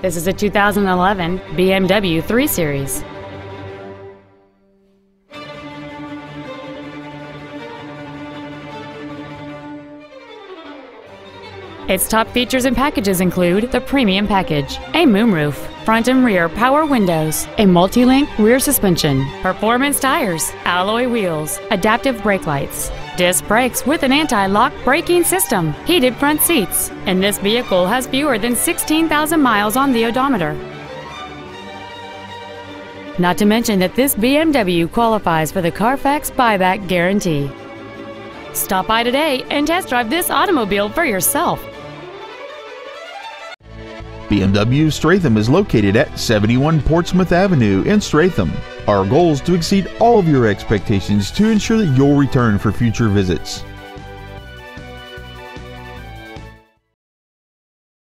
This is a 2011 BMW 3 Series. Its top features and packages include the Premium Package, a moonroof, front and rear power windows, a multi-link rear suspension, performance tires, alloy wheels, adaptive brake lights, disc brakes with an anti-lock braking system, heated front seats, and this vehicle has fewer than 16,000 miles on the odometer. Not to mention that this BMW qualifies for the Carfax buyback guarantee. Stop by today and test drive this automobile for yourself. BMW Stratham is located at 71 Portsmouth Avenue in Stratham. Our goal is to exceed all of your expectations to ensure that you'll return for future visits.